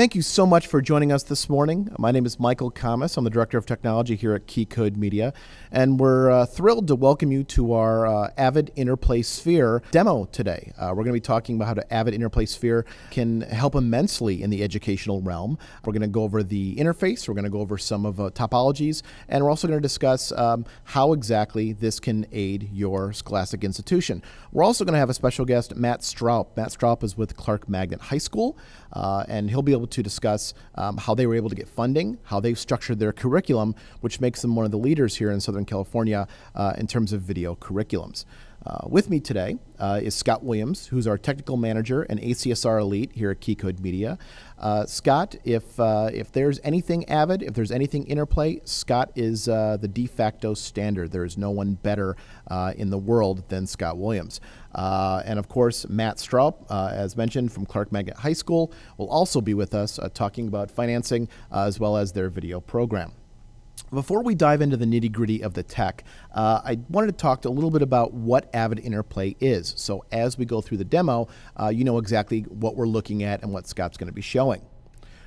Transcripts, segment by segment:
Thank you so much for joining us this morning. My name is Michael Kammes. I'm the Director of Technology here at Key Code Media, and we're uh, thrilled to welcome you to our uh, Avid Interplay Sphere demo today. Uh, we're going to be talking about how the Avid Interplay Sphere can help immensely in the educational realm. We're going to go over the interface, we're going to go over some of uh, topologies, and we're also going to discuss um, how exactly this can aid your scholastic institution. We're also going to have a special guest, Matt Stroup. Matt Stroup is with Clark Magnet High School, uh, and he'll be able to discuss um, how they were able to get funding, how they've structured their curriculum, which makes them one of the leaders here in Southern California uh, in terms of video curriculums. Uh, with me today uh, is Scott Williams, who's our technical manager and ACSR elite here at Key Code Media. Uh, Scott, if uh, if there's anything Avid, if there's anything Interplay, Scott is uh, the de facto standard. There is no one better uh, in the world than Scott Williams. and of course, Matt Stroup, as mentioned from Clark Magnet High School, will also be with us talking about financing as well as their video program. Before we dive into the nitty gritty of the tech, uh, I wanted to talk a little bit about what Avid Interplay is. So, as we go through the demo, uh, you know exactly what we're looking at and what Scott's going to be showing.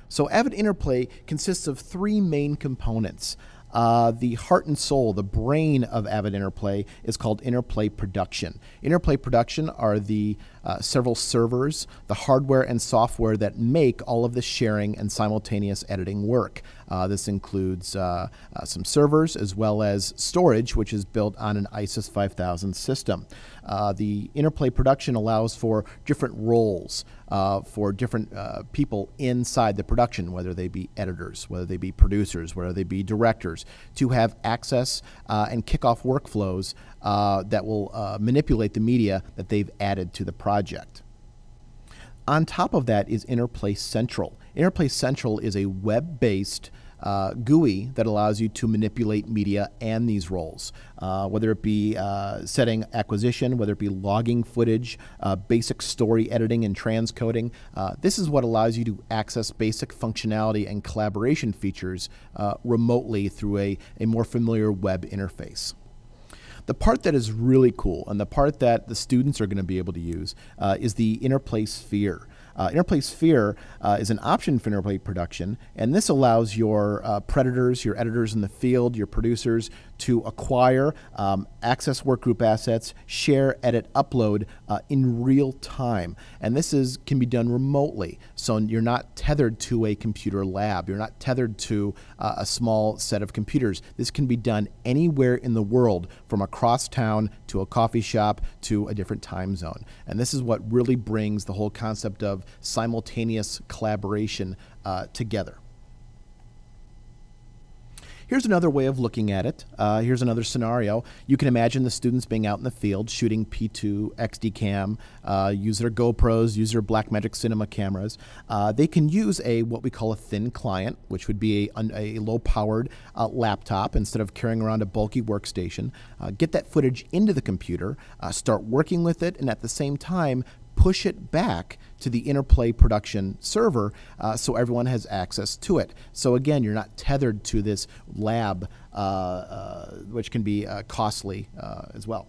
So, Avid Interplay consists of three main components. Uh, the heart and soul, the brain of Avid Interplay is called Interplay Production. Interplay Production are the uh, several servers, the hardware and software that make all of the sharing and simultaneous editing work. Uh, this includes uh, uh, some servers as well as storage, which is built on an ISIS 5000 system. Uh, the interplay production allows for different roles uh, for different uh, people inside the production, whether they be editors, whether they be producers, whether they be directors, to have access and kick off workflows that will manipulate the media that they've added to the project. On top of that is Interplay Central. Interplay Central is a web based uh, GUI that allows you to manipulate media and these roles, uh, whether it be uh, setting acquisition, whether it be logging footage, uh, basic story editing and transcoding. Uh, this is what allows you to access basic functionality and collaboration features uh, remotely through a, a more familiar web interface. The part that is really cool and the part that the students are going to be able to use uh, is the interplay sphere. Uh, Interplay Sphere uh, is an option for Interplay production, and this allows your uh, preditors, your editors in the field, your producers to acquire, um, access workgroup assets, share, edit, upload uh, in real time. And this is can be done remotely, so you're not tethered to a computer lab. You're not tethered to uh, a small set of computers. This can be done anywhere in the world, from across town to a coffee shop to a different time zone. And this is what really brings the whole concept of simultaneous collaboration uh, together. Here's another way of looking at it. Uh, here's another scenario. You can imagine the students being out in the field shooting P2 XDCAM, uh, use their GoPros, use their Blackmagic Cinema cameras. Uh, they can use a what we call a thin client, which would be a, a low-powered uh, laptop instead of carrying around a bulky workstation. Uh, get that footage into the computer, uh, start working with it, and at the same time push it back to the interplay production server uh, so everyone has access to it. So again, you're not tethered to this lab, uh, uh, which can be uh, costly uh, as well.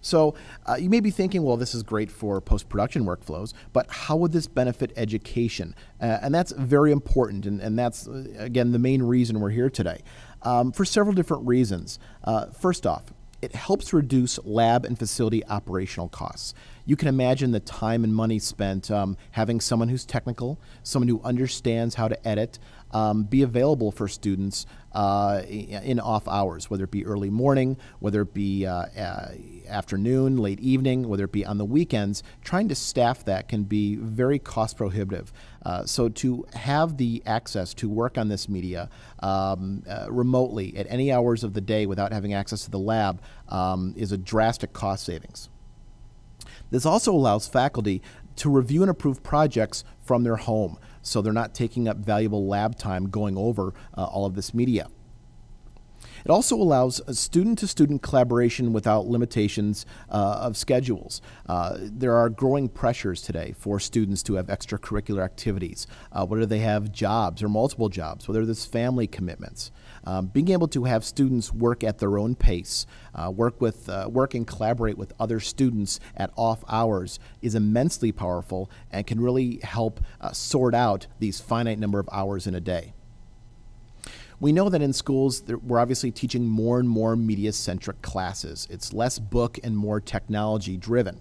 So uh, you may be thinking, well, this is great for post-production workflows, but how would this benefit education? and that's very important, and, and that's, again, the main reason we're here today. Um, for several different reasons. first off, it helps reduce lab and facility operational costs. You can imagine the time and money spent um, having someone who's technical, someone who understands how to edit, um, be available for students uh, in off hours, whether it be early morning, whether it be uh, uh, afternoon, late evening, whether it be on the weekends. Trying to staff that can be very cost prohibitive. Uh, so to have the access to work on this media um, uh, remotely at any hours of the day without having access to the lab um, is a drastic cost savings. This also allows faculty to review and approve projects from their home so they're not taking up valuable lab time going over uh, all of this media. It also allows student to student collaboration without limitations uh, of schedules. Uh, there are growing pressures today for students to have extracurricular activities, uh, whether they have jobs or multiple jobs, whether there's family commitments. Um, being able to have students work at their own pace, uh, work with, uh, work and collaborate with other students at off hours is immensely powerful and can really help uh, sort out these finite number of hours in a day. We know that in schools, we're obviously teaching more and more media centric classes. It's less book and more technology driven.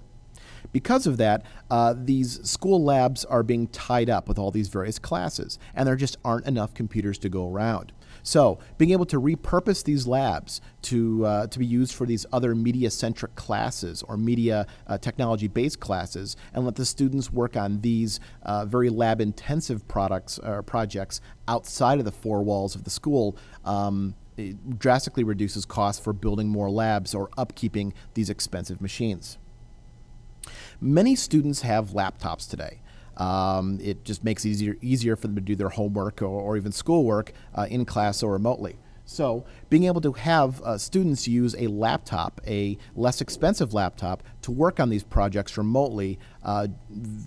Because of that, uh, these school labs are being tied up with all these various classes, and there just aren't enough computers to go around. So, being able to repurpose these labs to, uh, to be used for these other media centric classes or media uh, technology based classes and let the students work on these uh, very lab intensive products or projects outside of the four walls of the school. Um, it drastically reduces costs for building more labs or upkeeping these expensive machines. Many students have laptops today. Um, it just makes it easier, easier for them to do their homework or, or even schoolwork uh, in class or remotely. So, being able to have uh, students use a laptop, a less expensive laptop, to work on these projects remotely uh,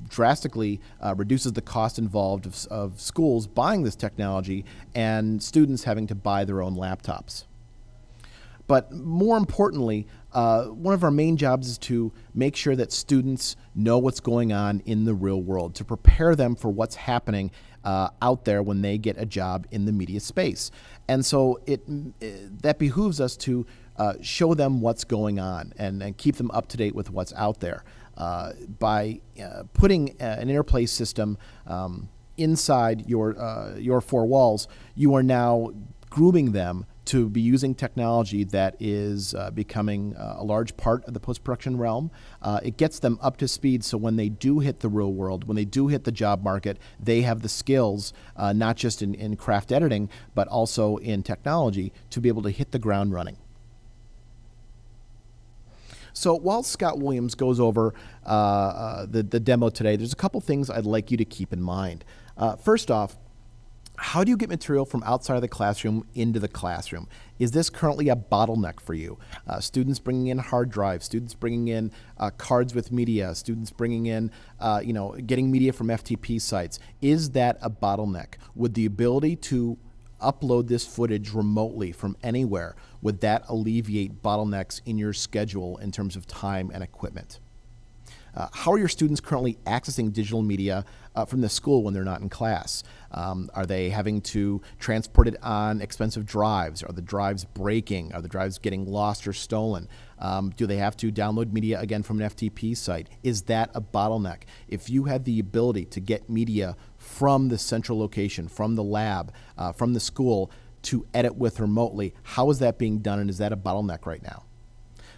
drastically uh, reduces the cost involved of, of schools buying this technology and students having to buy their own laptops. But more importantly, uh, one of our main jobs is to make sure that students know what's going on in the real world, to prepare them for what's happening uh, out there when they get a job in the media space. And so it, it that behooves us to uh, show them what's going on and, and keep them up to date with what's out there. Uh, by uh, putting uh, an interplay system um, inside your, your four walls, you are now grooming them to be using technology that is uh, becoming uh, a large part of the post production realm. Uh, it gets them up to speed so when they do hit the real world, when they do hit the job market, they have the skills, uh, not just in, in craft editing, but also in technology, to be able to hit the ground running. So while Scott Williams goes over uh, uh, the, the demo today, there's a couple things I'd like you to keep in mind. first off, how do you get material from outside of the classroom into the classroom? Is this currently a bottleneck for you? Uh, students bringing in hard drives, students bringing in uh, cards with media, students bringing in, uh, you know, getting media from FTP sites. Is that a bottleneck? Would the ability to upload this footage remotely from anywhere, would that alleviate bottlenecks in your schedule in terms of time and equipment? Uh, how are your students currently accessing digital media uh, from the school when they're not in class? Um, are they having to transport it on expensive drives? Are the drives breaking? Are the drives getting lost or stolen? Um, do they have to download media again from an FTP site? Is that a bottleneck? If you had the ability to get media from the central location, from the lab, uh, from the school, to edit with remotely, how is that being done and is that a bottleneck right now?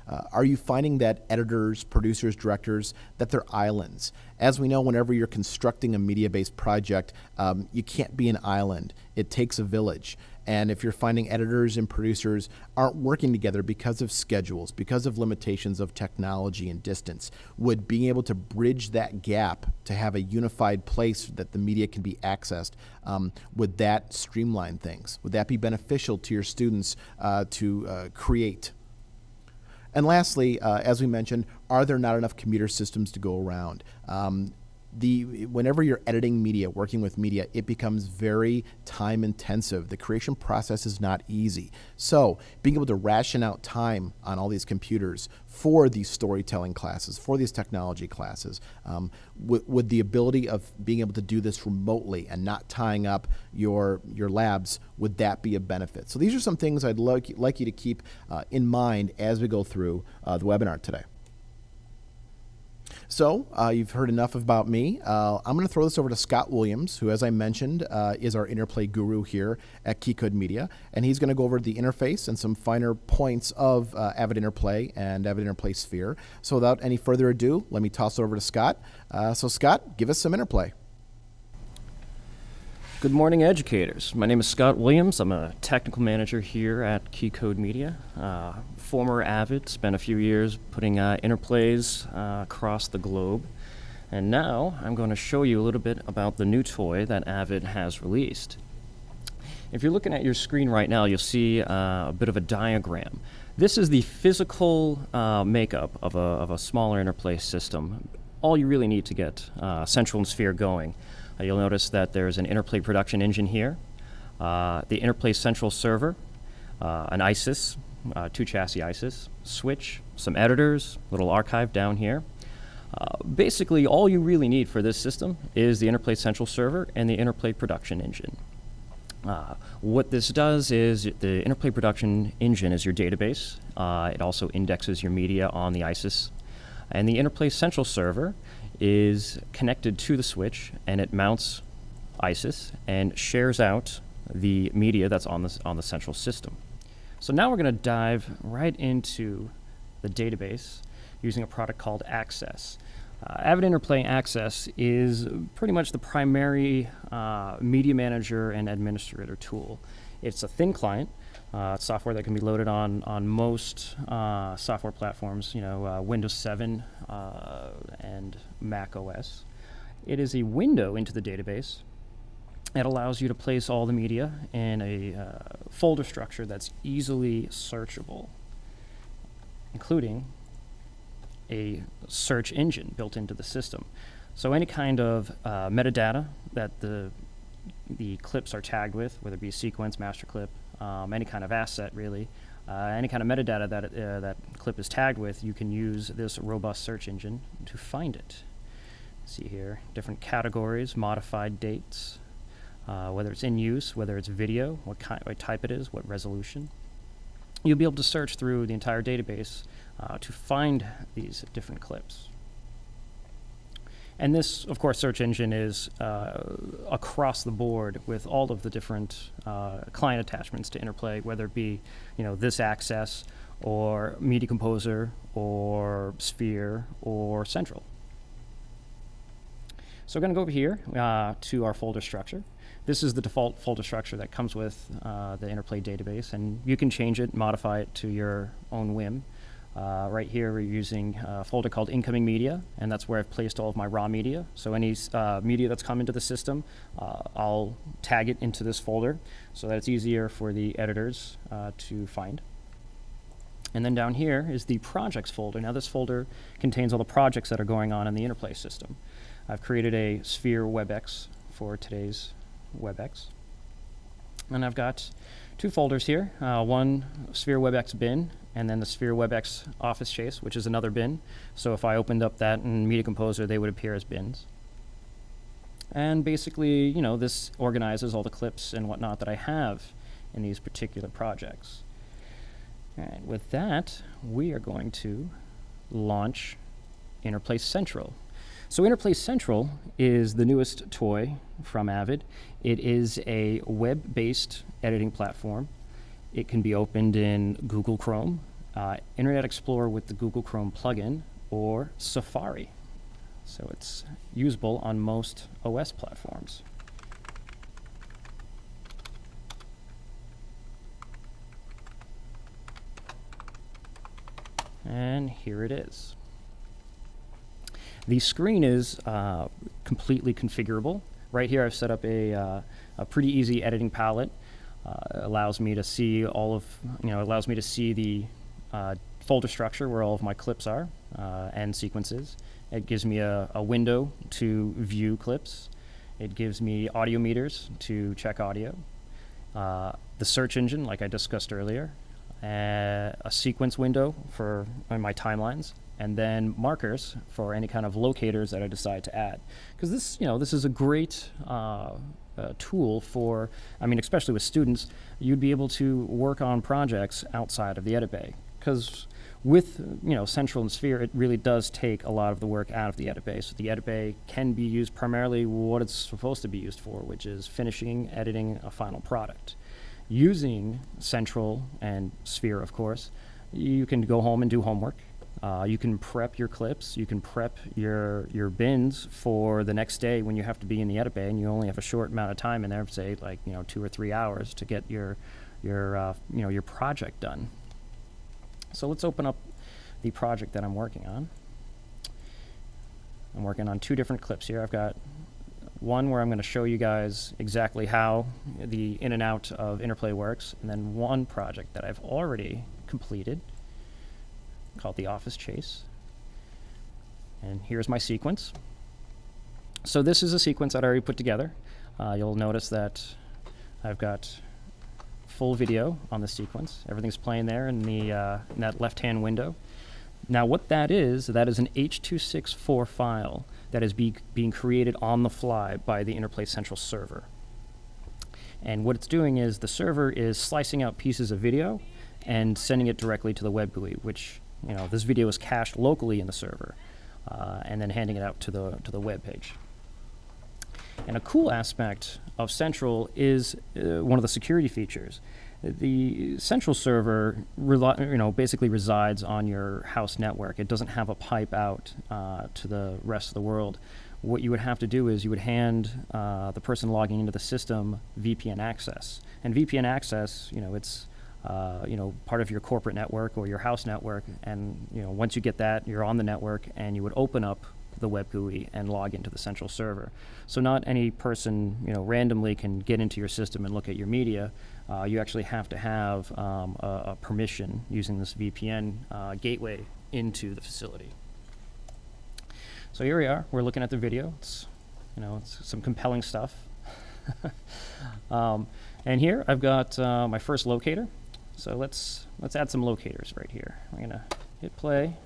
Uh, are you finding that editors, producers, directors, that they're islands? As we know, whenever you're constructing a media based project, um, you can't be an island. It takes a village. And if you're finding editors and producers aren't working together because of schedules, because of limitations of technology and distance, would being able to bridge that gap to have a unified place that the media can be accessed, um, would that streamline things? Would that be beneficial to your students uh, to uh, create and lastly, uh, as we mentioned, are there not enough commuter systems to go around? Um, the whenever you're editing media, working with media, it becomes very time intensive. The creation process is not easy. So, being able to ration out time on all these computers for these storytelling classes, for these technology classes, um, with the ability of being able to do this remotely and not tying up your your labs, would that be a benefit? So, these are some things I'd like like you to keep uh, in mind as we go through uh, the webinar today. So uh, you've heard enough about me. Uh, I'm going to throw this over to Scott Williams, who, as I mentioned, uh, is our interplay guru here at Key Code Media, and he's going to go over the interface and some finer points of uh, Avid Interplay and Avid Interplay Sphere. So without any further ado, let me toss it over to Scott. Uh, so Scott, give us some interplay. Good morning, educators. My name is Scott Williams. I'm a technical manager here at Key Code Media. Uh, former Avid, spent a few years putting uh, interplays uh, across the globe. And now I'm going to show you a little bit about the new toy that Avid has released. If you're looking at your screen right now, you'll see uh, a bit of a diagram. This is the physical uh, makeup of a, of a smaller interplay system. All you really need to get uh, Central and Sphere going. Uh, you'll notice that there's an interplay production engine here, uh, the Interplay central server, uh, an ISIS, two chassis ISIS, switch, some editors, little archive down here. Uh, basically, all you really need for this system is the Interplay Central Server and the Interplay Production Engine. Uh, what this does is the Interplay Production Engine is your database. Uh, it also indexes your media on the ISIS. And the Interplay Central Server is connected to the switch and it mounts ISIS and shares out the media that's on the, on the central system. So now we're going to dive right into the database using a product called Access. Uh, Avid Interplay Access is pretty much the primary uh, media manager and administrator tool. It's a thin client. Uh, software that can be loaded on on most uh, software platforms, you know, uh, Windows 7 uh, and Mac OS. It is a window into the database. It allows you to place all the media in a folder structure that's easily searchable, including a search engine built into the system. So any kind of uh, metadata that the the clips are tagged with, whether it be sequence, master clip, um, any kind of asset really, uh, any kind of metadata that uh, that clip is tagged with, you can use this robust search engine to find it. See here, different categories, modified dates, uh, whether it's in use, whether it's video, what, kind, what type it is, what resolution. You'll be able to search through the entire database uh, to find these different clips. And this, of course, search engine is uh, across the board with all of the different uh, client attachments to Interplay, whether it be, you know, this access or Media Composer or Sphere or Central. So we're going to go over here uh, to our folder structure. This is the default folder structure that comes with uh, the Interplay database, and you can change it, modify it to your own whim. Uh, right here, we're using a folder called incoming media, and that's where I've placed all of my raw media. So any uh, media that's come into the system, uh, I'll tag it into this folder so that it's easier for the editors uh, to find. And then down here is the projects folder. Now this folder contains all the projects that are going on in the interplay system. I've created a Sphere WebEx for today's WebEx. And I've got two folders here, uh, one Sphere WebEx bin, and then the Sphere WebEx Office Chase, which is another bin. So if I opened up that in Media Composer, they would appear as bins. And basically, you know, this organizes all the clips and whatnot that I have in these particular projects. And with that, we are going to launch Interplay Central. So Interplay Central is the newest toy from Avid. It is a web-based editing platform. It can be opened in Google Chrome, uh, Internet Explorer with the Google Chrome plugin, or Safari. So it's usable on most OS platforms. And here it is. The screen is uh, completely configurable. Right here I've set up a, uh, a pretty easy editing palette. Uh, allows me to see all of, you know, allows me to see the uh, folder structure where all of my clips are uh, and sequences. It gives me a, a, window to view clips. It gives me audio meters to check audio. Uh, the search engine, like I discussed earlier, a sequence window for my timelines, and then markers for any kind of locators that I decide to add. Because this, you know, this is a great uh, uh, tool for, I mean, especially with students, you'd be able to work on projects outside of the edit bay. Because with, you know, Central and Sphere, it really does take a lot of the work out of the edit bay. So the edit bay can be used primarily what it's supposed to be used for, which is finishing, editing a final product. Using Central and Sphere, of course, you can go home and do homework uh, you can prep your clips. You can prep your your bins for the next day when you have to be in the edit bay, and you only have a short amount of time in there, say like you know two or three hours to get your your uh, you know your project done. So let's open up the project that I'm working on. I'm working on two different clips here. I've got One where I'm going to show you guys exactly how the in and out of Interplay works, and then one project that I've already completed called the Office Chase. And here's my sequence. So this is a sequence that I already put together. Uh, you'll notice that I've got full video on the sequence. Everything's playing there in, the, uh, in that left-hand window. Now what that is, that is an H.264 file that is be being created on the fly by the Interplay Central server. And what it's doing is the server is slicing out pieces of video and sending it directly to the web GUI, which, you know, this video is cached locally in the server, uh, and then handing it out to the, to the web page. And a cool aspect of Central is uh, one of the security features. The Central server, you know, basically resides on your house network. It doesn't have a pipe out uh, to the rest of the world. What you would have to do is you would hand uh, the person logging into the system VPN access. And VPN access, you know, it's uh, you know, part of your corporate network or your house network. And you know, once you get that, you're on the network, and you would open up the web GUI and log into the central server. So not any person, you know, randomly can get into your system and look at your media. Uh, you actually have to have um, a, a, permission using this VPN uh, gateway into the facility. So here we are. We're looking at the video. It's, you know, it's some compelling stuff. um, and here I've got uh, my first locator. So let's let's add some locators right here. I'm gonna hit play.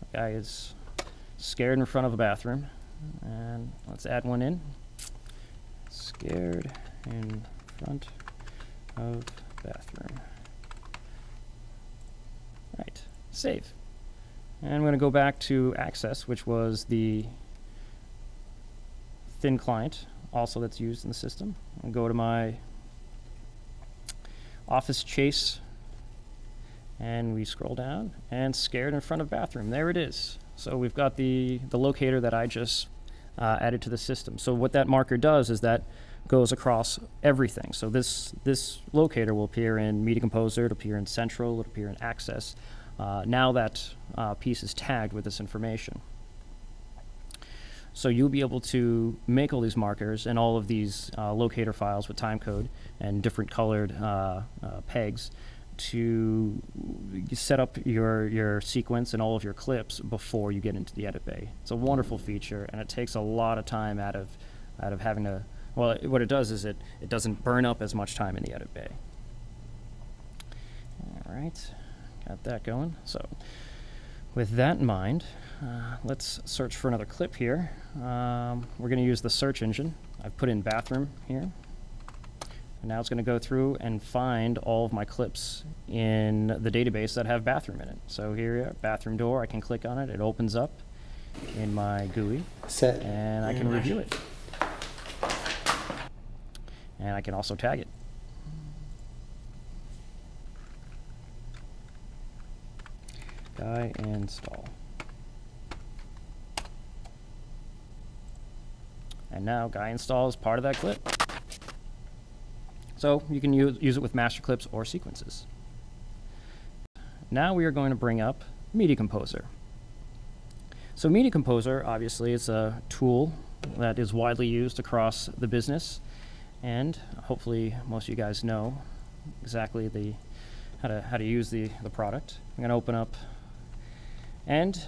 The guy is scared in front of a bathroom. And let's add one in. Scared in front of bathroom. Right, save. And I'm to go back to Access, which was the thin client also that's used in the system. I'll go to my Office Chase and we scroll down and scared in front of bathroom. There it is. So we've got the, the locator that I just uh, added to the system. So what that marker does is that goes across everything. So this, this locator will appear in Media Composer, it'll appear in Central, it'll appear in Access. Uh, now that uh, piece is tagged with this information. So you'll be able to make all these markers and all of these uh, locator files with timecode and different colored uh, uh, pegs to set up your, your sequence and all of your clips before you get into the edit bay. It's a wonderful feature, and it takes a lot of time out of, out of having to, well, it, what it does is it, it doesn't burn up as much time in the edit bay. All right, got that going. So with that in mind, uh, let's search for another clip here. Um, we're going to use the search engine. I've put in bathroom here. And now it's going to go through and find all of my clips in the database that have bathroom in it. So here, bathroom door, I can click on it. It opens up in my GUI. Set. And I can review it. And I can also tag it. Guy install. And now guy install is part of that clip. So you can use, use it with master clips or sequences. Now we are going to bring up Media Composer. So Media Composer, obviously, is a tool that is widely used across the business, and hopefully most of you guys know exactly the how to how to use the the product. I'm going to open up, and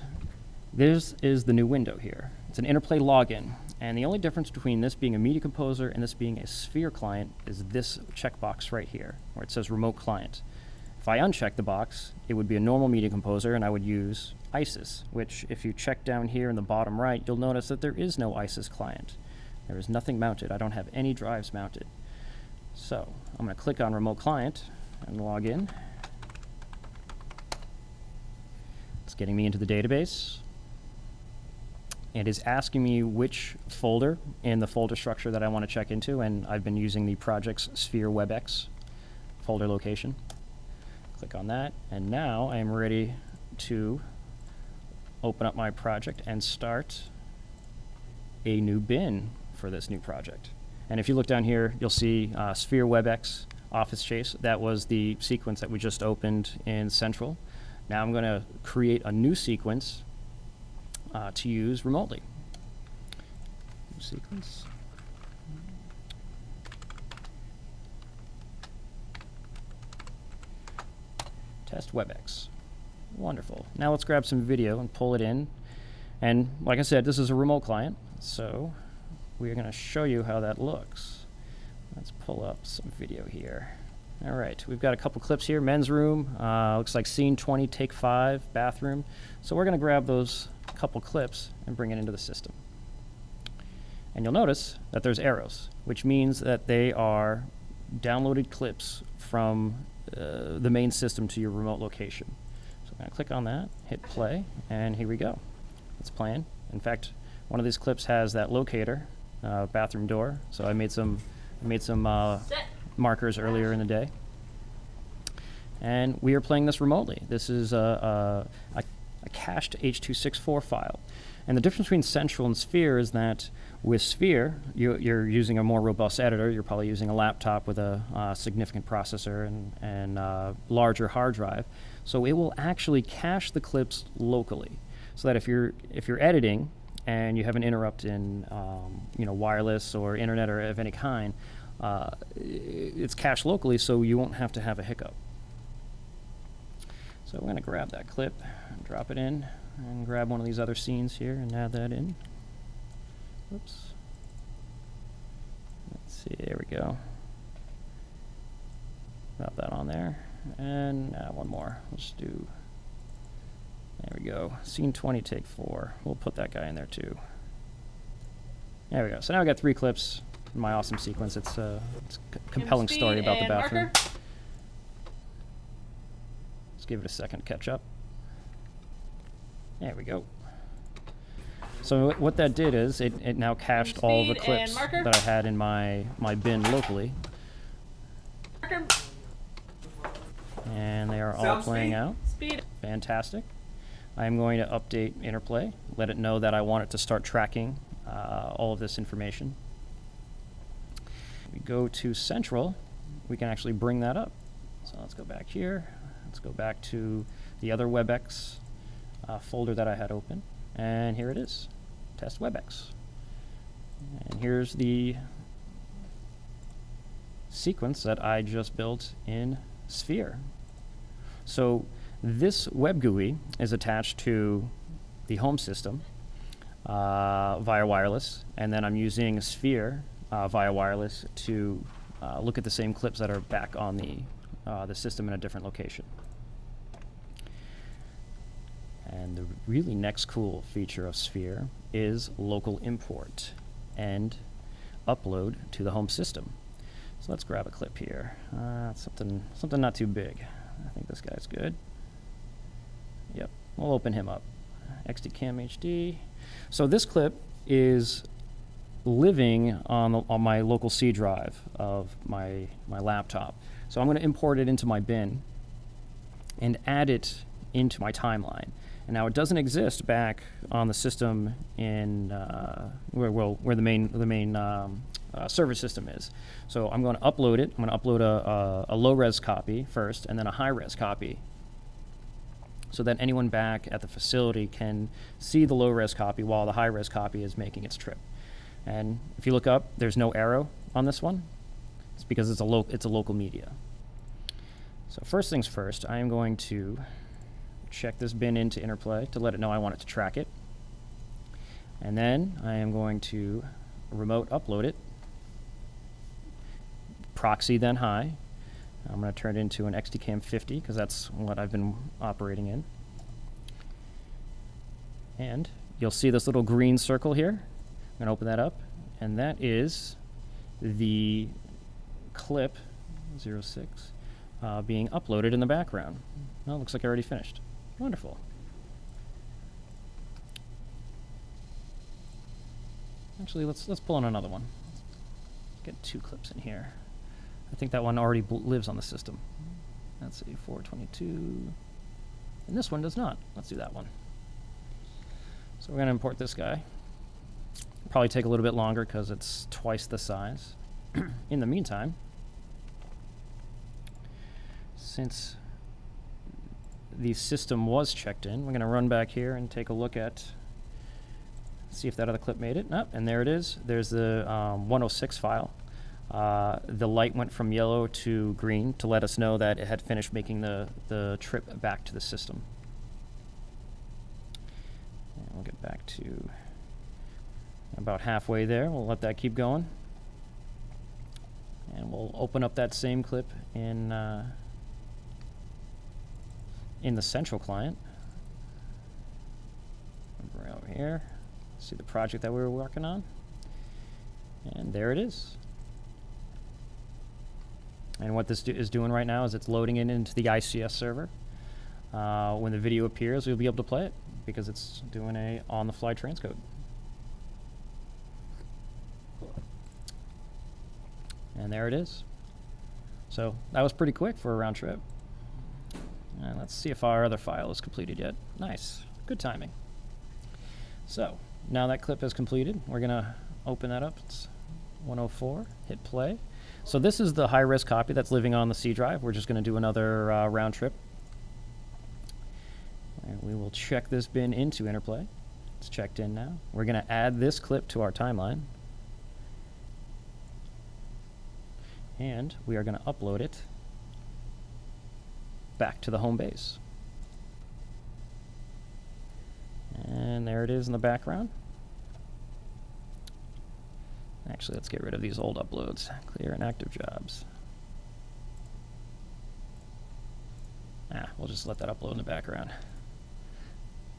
this is the new window here. It's an interplay login. And the only difference between this being a media composer and this being a sphere client is this checkbox right here, where it says remote client. If I uncheck the box, it would be a normal media composer and I would use ISIS, which if you check down here in the bottom right, you'll notice that there is no ISIS client. There is nothing mounted. I don't have any drives mounted. So I'm going to click on remote client and log in. It's getting me into the database and is asking me which folder in the folder structure that I want to check into, and I've been using the project's Sphere WebEx folder location. Click on that, and now I am ready to open up my project and start a new bin for this new project. And if you look down here, you'll see uh, Sphere WebEx Office Chase. That was the sequence that we just opened in Central. Now I'm going to create a new sequence uh, to use remotely. sequence. Test WebEx. Wonderful. Now let's grab some video and pull it in. And like I said, this is a remote client, so we're going to show you how that looks. Let's pull up some video here. All right, we've got a couple clips here. Men's room, uh, looks like scene 20, take five, bathroom. So we're going to grab those couple clips and bring it into the system. And you'll notice that there's arrows, which means that they are downloaded clips from uh, the main system to your remote location. So I'm going to click on that, hit play, and here we go. It's playing. In fact, one of these clips has that locator, uh, bathroom door. So I made some, I made some uh, markers earlier in the day. And we are playing this remotely. This is a, a, a cached H.264 file. And the difference between Central and Sphere is that with Sphere, you, are using a more robust editor. You're probably using a laptop with a uh, significant processor and, and uh, larger hard drive. So it will actually cache the clips locally, so that if you're if you're editing and you have an interrupt in um, you know wireless or internet or of any kind, uh, it's cached locally, so you won't have to have a hiccup. So we're going to grab that clip, and drop it in, and grab one of these other scenes here and add that in. Oops. Let's see, there we go. Drop that on there. And uh, one more. Let's do, there we go. Scene 20, take four. We'll put that guy in there too. There we go. So now we got three clips in my awesome sequence. It's, uh, it's a compelling story about the bathroom. Marker. Give it a second to catch up. There we go. So what that did is it, it now cached all the clips that I had in my, my bin locally. Marker. And they are all playing speed. out. Speed. Fantastic. I'm going to update Interplay, let it know that I want it to start tracking uh, all of this information. We go to Central, we can actually bring that up. So let's go back here. Let's go back to the other WebEx uh, folder that I had open. And here it is, test WebEx. And here's the sequence that I just built in Sphere. So this web GUI is attached to the home system uh, via wireless, and then I'm using Sphere uh, via wireless to uh, look at the same clips that are back on the, uh, the system in a different location. And the really next cool feature of Sphere is local import and upload to the home system. So let's grab a clip here. Uh, something, something not too big. I think this guy's good. Yep, we'll open him up. XDCam HD. So this clip is living on, on my local C drive of my, my laptop. So I'm going to import it into my bin and add it into my timeline. Now it doesn't exist back on the system in uh, where well where the main the main um, uh, server system is. So I'm going to upload it. I'm going to upload a, a, a low res copy first, and then a high res copy, so that anyone back at the facility can see the low res copy while the high res copy is making its trip. And if you look up, there's no arrow on this one. It's because it's a lo it's a local media. So first things first, I am going to check this bin into Interplay to let it know I want it to track it. And then I am going to remote upload it, proxy then high. I'm going to turn it into an XDCAM 50 because that's what I've been operating in. And you'll see this little green circle here. I'm going to open that up, and that is the clip 06 uh, being uploaded in the background. Well, it looks like I already finished. Wonderful. Actually, let's let's pull in another one. Let's get two clips in here. I think that one already lives on the system. Let's see, 422. And this one does not. Let's do that one. So we're going to import this guy. Probably take a little bit longer because it's twice the size. in the meantime, since the system was checked in. We're going to run back here and take a look at see if that other clip made it. Nope, and there it is. There's the um, 106 file. Uh, the light went from yellow to green to let us know that it had finished making the, the trip back to the system. And we'll get back to about halfway there. We'll let that keep going. And we'll open up that same clip in, uh, in the central client. Over here. See the project that we were working on. And there it is. And what this do is doing right now is it's loading it into the ICS server. Uh, when the video appears, you'll be able to play it because it's doing a on-the-fly transcode. And there it is. So that was pretty quick for a round trip. And let's see if our other file is completed yet. Nice. Good timing. So now that clip is completed, we're going to open that up. It's 104. Hit play. So this is the high-res copy that's living on the C drive. We're just going to do another uh, round trip. And we will check this bin into Interplay. It's checked in now. We're going to add this clip to our timeline. And we are going to upload it back to the home base. And there it is in the background. Actually, let's get rid of these old uploads. Clear inactive jobs. Ah, we'll just let that upload in the background.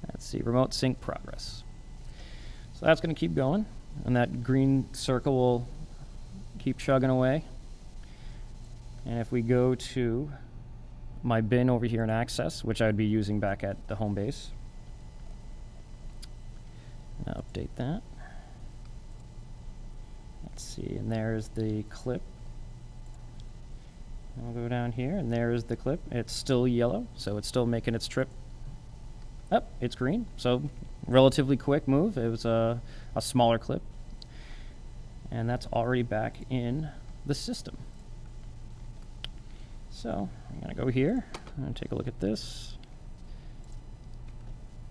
Let's see, remote sync progress. So that's going to keep going, and that green circle will keep chugging away. And if we go to my bin over here in Access, which I would be using back at the home base, update that. Let's see, and there's the clip. I'll go down here, and there's the clip. It's still yellow, so it's still making its trip. Up, oh, it's green, so relatively quick move. It was a, a smaller clip. And that's already back in the system. So I'm going to go here and take a look at this.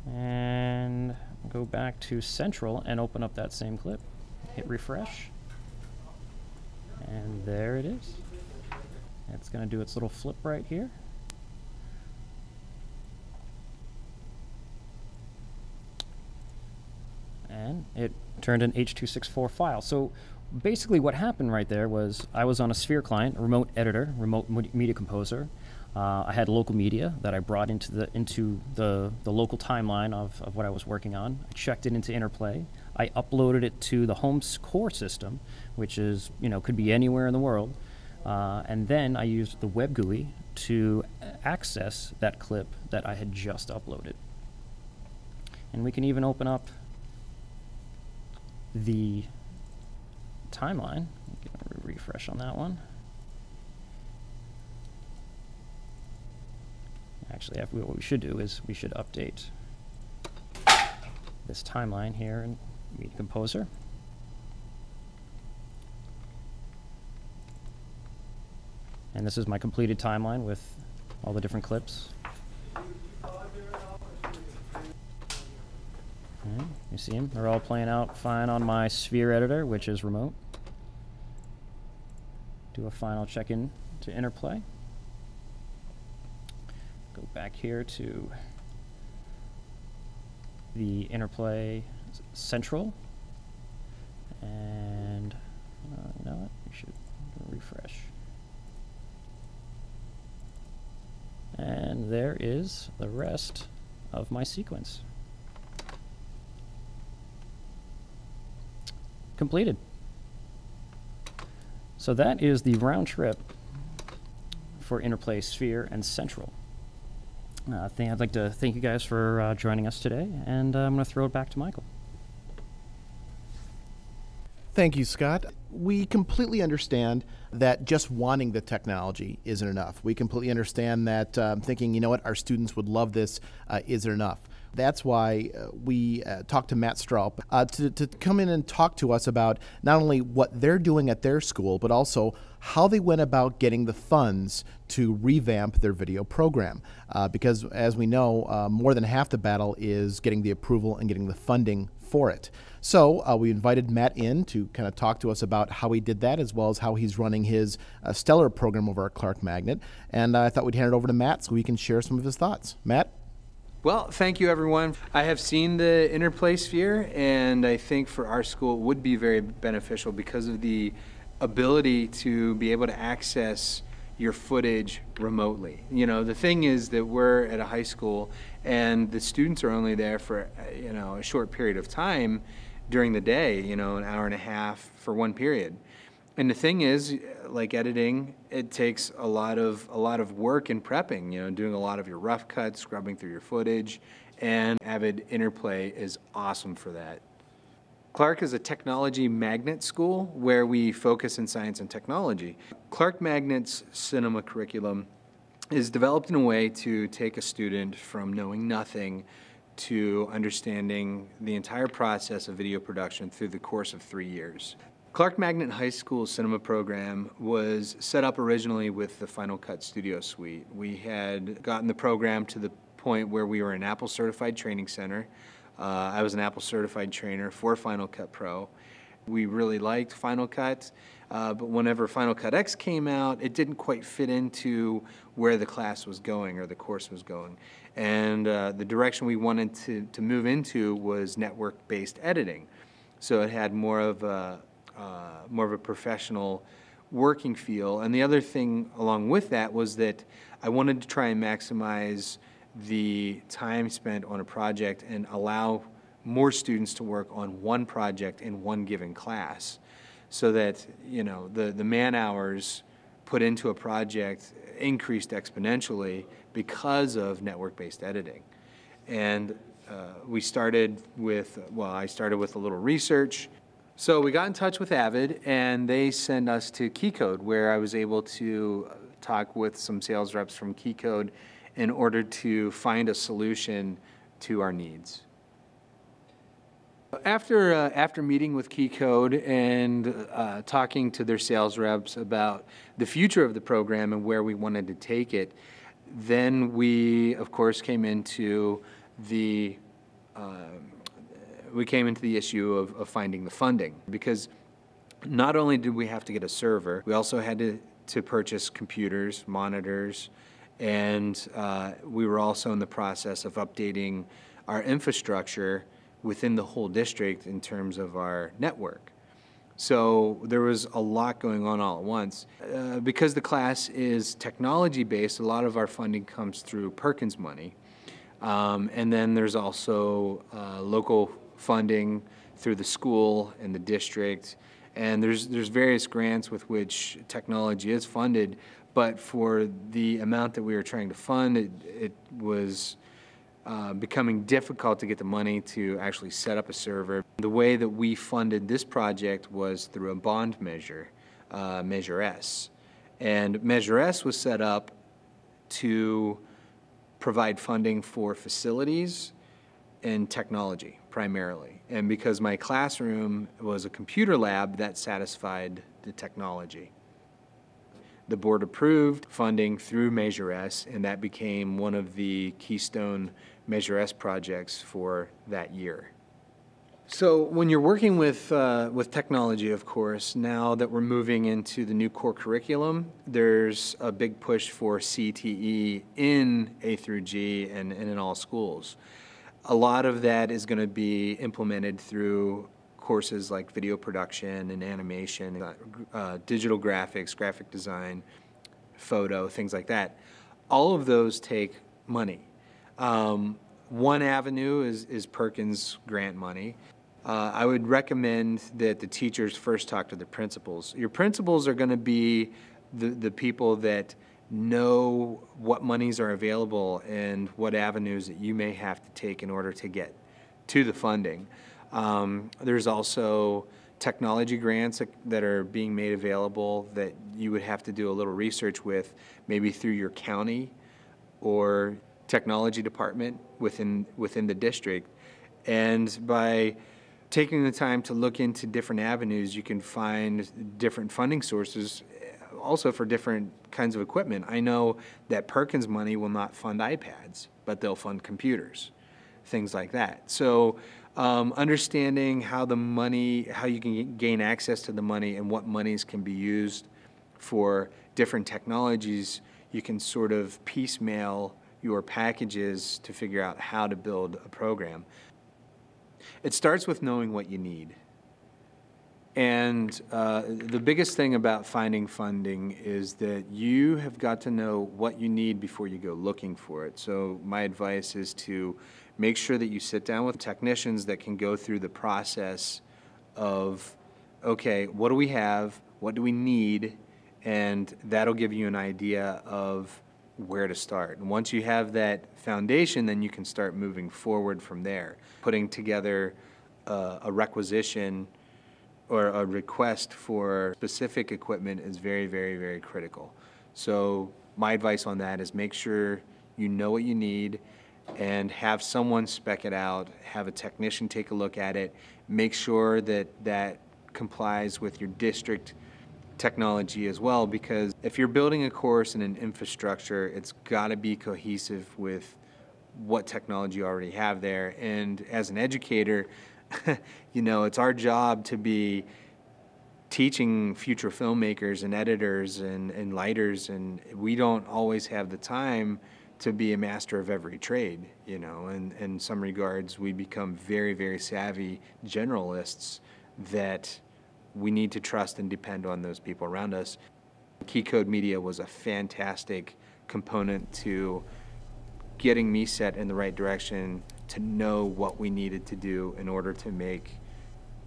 And go back to Central and open up that same clip. Hit refresh. And there it is. It's going to do its little flip right here. And it turned an H.264 file. So basically what happened right there was I was on a Sphere client, a remote editor, remote media composer. Uh, I had local media that I brought into the into the, the local timeline of, of what I was working on. I checked it into Interplay. I uploaded it to the home core system, which is you know could be anywhere in the world. Uh, and then I used the web GUI to access that clip that I had just uploaded. And we can even open up the timeline. Refresh on that one. Actually, what we should do is we should update this timeline here in Media Composer. And this is my completed timeline with all the different clips. Okay, you see them? They're all playing out fine on my Sphere editor, which is remote. Do a final check-in to interplay. Go back here to the interplay central. And uh, you know what? We should refresh. And there is the rest of my sequence. Completed. So that is the round trip for Interplay Sphere and Central. Uh, I'd like to thank you guys for uh, joining us today, and uh, I'm going to throw it back to Michael. Thank you, Scott. We completely understand that just wanting the technology isn't enough. We completely understand that um, thinking, you know what, our students would love this uh, isn't enough. That's why uh, we uh, talked to Matt Stroup uh, to, to come in and talk to us about not only what they're doing at their school, but also how they went about getting the funds to revamp their video program. Uh, because as we know, uh, more than half the battle is getting the approval and getting the funding for it. So uh, we invited Matt in to kind of talk to us about how he did that, as well as how he's running his uh, stellar program over at Clark Magnet. And I thought we'd hand it over to Matt so he can share some of his thoughts. Matt. Well, thank you, everyone. I have seen the interplay sphere, and I think for our school it would be very beneficial because of the ability to be able to access your footage remotely. You know, the thing is that we're at a high school and the students are only there for, you know, a short period of time during the day, you know, an hour and a half for one period. And the thing is, like editing, it takes a lot of a lot of work and prepping. You know, doing a lot of your rough cuts, scrubbing through your footage, and Avid Interplay is awesome for that. Clark is a technology magnet school where we focus in science and technology. Clark Magnet's cinema curriculum is developed in a way to take a student from knowing nothing to understanding the entire process of video production through the course of three years. Clark Magnet High School cinema program was set up originally with the Final Cut Studio Suite. We had gotten the program to the point where we were an Apple certified training center. Uh, I was an Apple certified trainer for Final Cut Pro. We really liked Final Cut, uh, but whenever Final Cut X came out, it didn't quite fit into where the class was going or the course was going. And uh, the direction we wanted to, to move into was network-based editing. So it had more of a, uh, more of a professional working feel. And the other thing along with that was that I wanted to try and maximize the time spent on a project and allow more students to work on one project in one given class so that you know the, the man hours put into a project increased exponentially because of network-based editing and uh, we started with well i started with a little research so we got in touch with avid and they sent us to keycode where i was able to talk with some sales reps from keycode in order to find a solution to our needs. After, uh, after meeting with KeyCode and uh, talking to their sales reps about the future of the program and where we wanted to take it, then we, of course, came into the uh, we came into the issue of, of finding the funding because not only did we have to get a server, we also had to, to purchase computers, monitors, and uh, we were also in the process of updating our infrastructure within the whole district in terms of our network. So there was a lot going on all at once. Uh, because the class is technology based, a lot of our funding comes through Perkins money. Um, and then there's also uh, local funding through the school and the district. And there's, there's various grants with which technology is funded, but for the amount that we were trying to fund, it, it was uh, becoming difficult to get the money to actually set up a server. The way that we funded this project was through a bond measure, uh, Measure S. And Measure S was set up to provide funding for facilities and technology primarily. And because my classroom was a computer lab, that satisfied the technology. The board approved funding through Measure S, and that became one of the keystone Measure S projects for that year. So when you're working with, uh, with technology, of course, now that we're moving into the new core curriculum, there's a big push for CTE in A through G and, and in all schools. A lot of that is going to be implemented through courses like video production and animation, uh, uh, digital graphics, graphic design, photo, things like that. All of those take money. Um, one avenue is, is Perkins grant money. Uh, I would recommend that the teachers first talk to the principals. Your principals are going to be the, the people that know what monies are available and what avenues that you may have to take in order to get to the funding. Um, there's also technology grants that are being made available that you would have to do a little research with, maybe through your county or technology department within within the district. And by taking the time to look into different avenues, you can find different funding sources also for different kinds of equipment. I know that Perkins money will not fund iPads, but they'll fund computers, things like that. So Um, understanding how the money, how you can gain access to the money and what monies can be used for different technologies, you can sort of piecemeal your packages to figure out how to build a program. It starts with knowing what you need. And uh, the biggest thing about finding funding is that you have got to know what you need before you go looking for it. So, my advice is to make sure that you sit down with technicians that can go through the process of okay, what do we have? What do we need? And that'll give you an idea of where to start. And once you have that foundation, then you can start moving forward from there, putting together uh, a requisition or a request for specific equipment is very, very, very critical. So my advice on that is make sure you know what you need and have someone spec it out, have a technician take a look at it, make sure that that complies with your district technology as well because if you're building a course and an infrastructure, it's got to be cohesive with what technology you already have there. And as an educator, you know, it's our job to be teaching future filmmakers and editors and, and lighters, and we don't always have the time to be a master of every trade, you know. And in some regards, we become very, very savvy generalists that we need to trust and depend on those people around us. Key Code Media was a fantastic component to getting me set in the right direction to know what we needed to do in order to make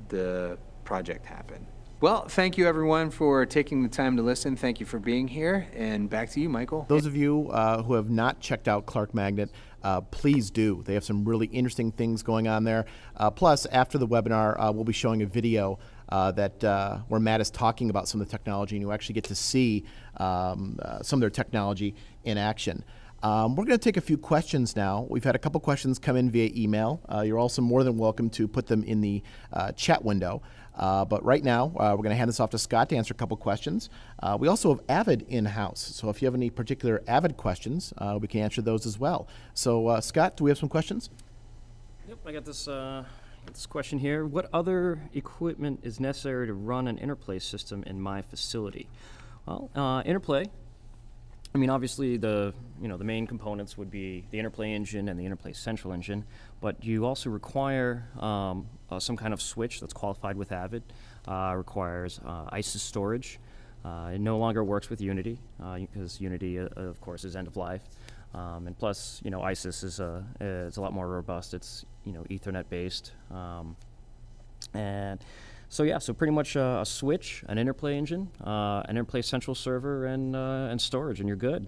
the project happen. Well, thank you everyone for taking the time to listen. Thank you for being here. And back to you, Michael. Those of you uh, who have not checked out Clark Magnet, uh, please do. They have some really interesting things going on there. Uh, plus, after the webinar, uh, we'll be showing a video uh, that uh, where Matt is talking about some of the technology, and you actually get to see um, some of their technology in action. Um, we're going to take a few questions now. We've had a couple questions come in via email. Uh, you're also more than welcome to put them in the uh, chat window. Uh, but right now, uh, we're going to hand this off to Scott to answer a couple questions. Uh, we also have Avid in house. So if you have any particular Avid questions, uh, we can answer those as well. So, Scott, do we have some questions? Yep, I got this. This question here, what other equipment is necessary to run an interplay system in my facility? Well, interplay I mean, obviously the you know the main components would be the interplay engine and the interplay central engine, but you also require um, uh, some kind of switch that's qualified with Avid. Uh, requires uh, ISIS storage. Uh, it no longer works with Unity because uh, Unity, uh, of course, is end of life. Um, and plus, you know, ISIS is a is a lot more robust. It's you know Ethernet based, um, and so yeah, so pretty much uh, a switch, an interplay engine, uh, an interplay central server, and uh, and storage, and you're good.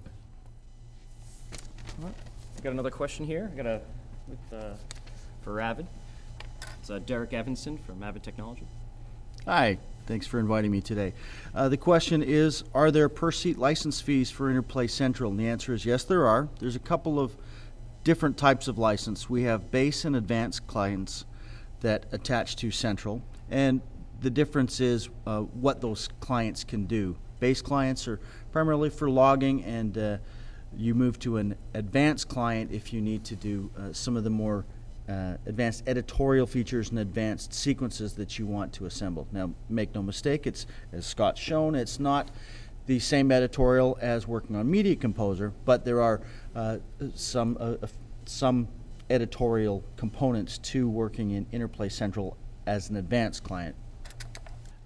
Right. got another question here. I got a with, uh, for Avid. It's uh, Derek Evanson from Avid Technology. Hi, thanks for inviting me today. Uh, the question is, are there per seat license fees for Interplay Central? And the answer is yes, there are. There's a couple of different types of license. We have base and advanced clients that attach to Central. And the difference is uh, what those clients can do. Base clients are primarily for logging, and uh, you move to an advanced client if you need to do uh, some of the more uh, advanced editorial features and advanced sequences that you want to assemble. Now, make no mistake, it's as Scott's shown, it's not the same editorial as working on Media Composer, but there are uh, some uh, some editorial components to working in Interplay Central as an advanced client.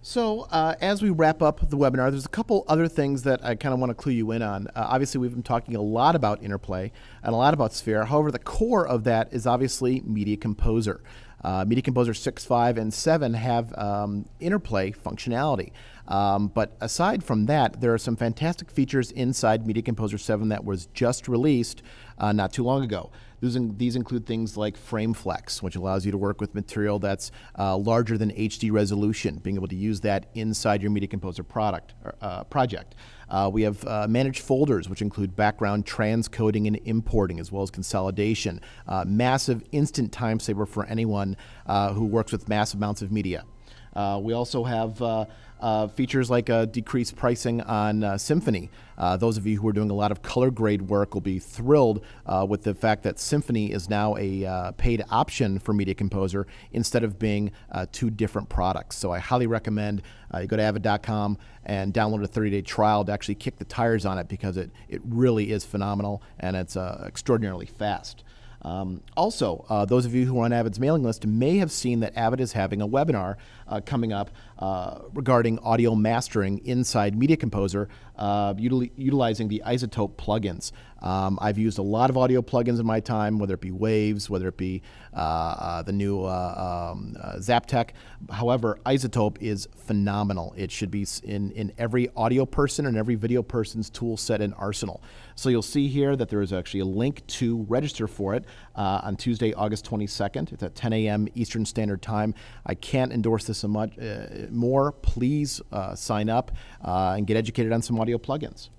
So, uh, as we wrap up the webinar, there's a couple other things that I kind of want to clue you in on. Uh, obviously, we've been talking a lot about interplay and a lot about Sphere. However, the core of that is obviously Media Composer. Uh, Media Composer 6, 5, and 7 have um, interplay functionality. Um, but aside from that, there are some fantastic features inside Media Composer 7 that was just released uh, not too long ago. These, in, these include things like frame flex, which allows you to work with material that's uh, larger than HD resolution, being able to use that inside your Media Composer product uh, project. Uh, we have uh, managed folders, which include background transcoding and importing, as well as consolidation. Uh, massive instant time saver for anyone who works with massive amounts of media. we also have Uh, features like uh, decreased pricing on uh, Symphony. Uh, those of you who are doing a lot of color grade work will be thrilled uh, with the fact that Symphony is now a paid option for Media Composer instead of being two different products. So I highly recommend you go to avid.com and download a 30 day trial to actually kick the tires on it because it, it really is phenomenal and it's extraordinarily fast. Um, also, uh, those of you who are on Avid's mailing list may have seen that Avid is having a webinar coming up uh, regarding audio mastering inside Media Composer uh, util- utilizing the iZotope plugins. Um, I've used a lot of audio plugins in my time, whether it be Waves, whether it be uh, uh, the new uh, um, uh, Zaptec. However, iZotope is phenomenal. It should be in, in every audio person and every video person's tool set and arsenal. So you'll see here that there is actually a link to register for it uh, on Tuesday, August 22nd. It's at 10 a.m. Eastern Standard Time. I can't endorse this so much uh, more. Please sign up and get educated on some audio plugins.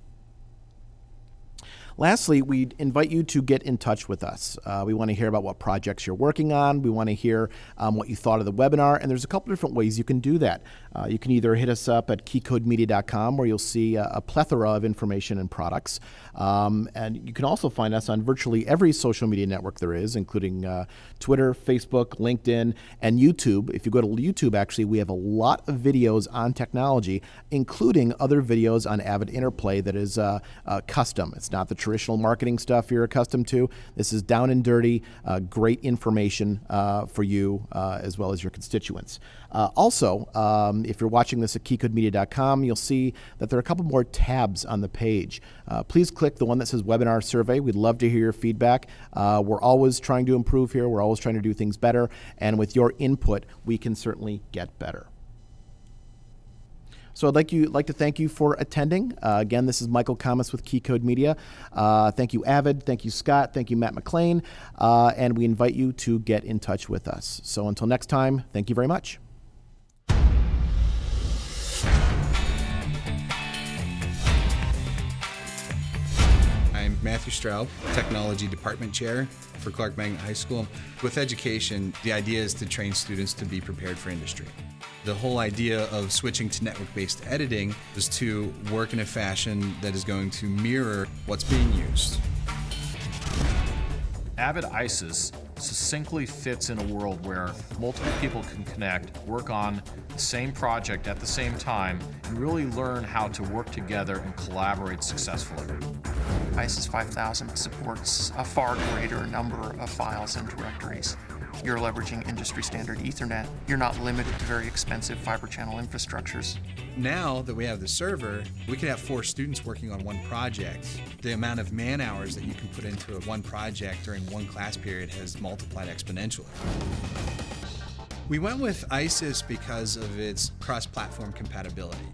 Lastly, we invite you to get in touch with us. Uh, we want to hear about what projects you're working on. We want to hear um, what you thought of the webinar, and there's a couple different ways you can do that. Uh, you can either hit us up at keycodemedia.com where you'll see a, a plethora of information and products. Um, and you can also find us on virtually every social media network there is, including uh, Twitter, Facebook, LinkedIn, and YouTube. If you go to YouTube, actually, we have a lot of videos on technology, including other videos on Avid Interplay that is uh, uh, custom. It's not the traditional marketing stuff you're accustomed to. This is down and dirty, uh, great information uh, for you uh, as well as your constituents. Uh, also, um, if you're watching this at keycodemedia.com, you'll see that there are a couple more tabs on the page. Uh, please click the one that says Webinar Survey. We'd love to hear your feedback. We're always trying to improve here, we're always trying to do things better, and with your input, we can certainly get better. So I'd like you like to thank you for attending. Uh, again, this is Michael Kammes with Key Code Media. Uh, thank you, Avid. Thank you, Scott. Thank you, Matt McLean. Uh, and we invite you to get in touch with us. So until next time, thank you very much. Matthew Stroup, Technology Department Chair for Clark Magnet High School. With education, the idea is to train students to be prepared for industry. The whole idea of switching to network-based editing is to work in a fashion that is going to mirror what's being used. Avid ISIS succinctly fits in a world where multiple people can connect, work on the same project at the same time, and really learn how to work together and collaborate successfully. ISIS 5000 supports a far greater number of files and directories you're leveraging industry standard Ethernet. You're not limited to very expensive fiber channel infrastructures. Now that we have the server, we can have four students working on one project. The amount of man hours that you can put into one project during one class period has multiplied exponentially. We went with ISIS because of its cross-platform compatibility.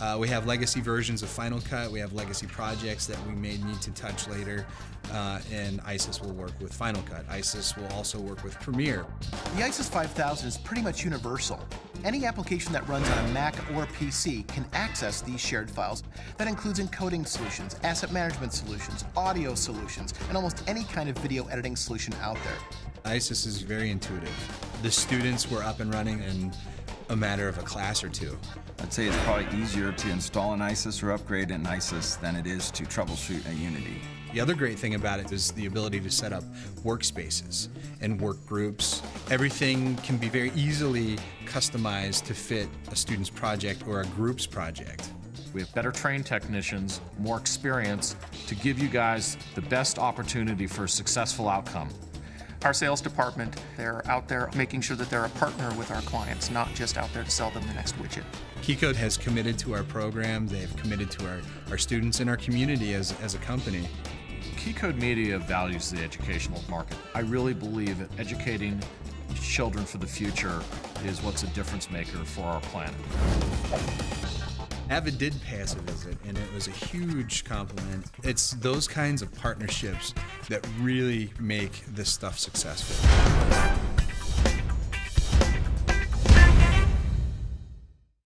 Uh, we have legacy versions of Final Cut, we have legacy projects that we may need to touch later, uh, and ISIS will work with Final Cut. ISIS will also work with Premiere. The ISIS 5000 is pretty much universal. Any application that runs on a Mac or PC can access these shared files. That includes encoding solutions, asset management solutions, audio solutions, and almost any kind of video editing solution out there. ISIS is very intuitive. The students were up and running in a matter of a class or two. I'd say it's probably easier to install an ISIS or upgrade an ISIS than it is to troubleshoot a Unity. The other great thing about it is the ability to set up workspaces and work groups. Everything can be very easily customized to fit a student's project or a group's project. We have better trained technicians, more experience to give you guys the best opportunity for a successful outcome. Our sales department, they're out there making sure that they're a partner with our clients, not just out there to sell them the next widget. Keycode has committed to our program, they've committed to our, our students and our community as, as a company. Key Code Media values the educational market. I really believe that educating children for the future is what's a difference maker for our planet. Avid did pay us a visit, and it was a huge compliment. It's those kinds of partnerships that really make this stuff successful.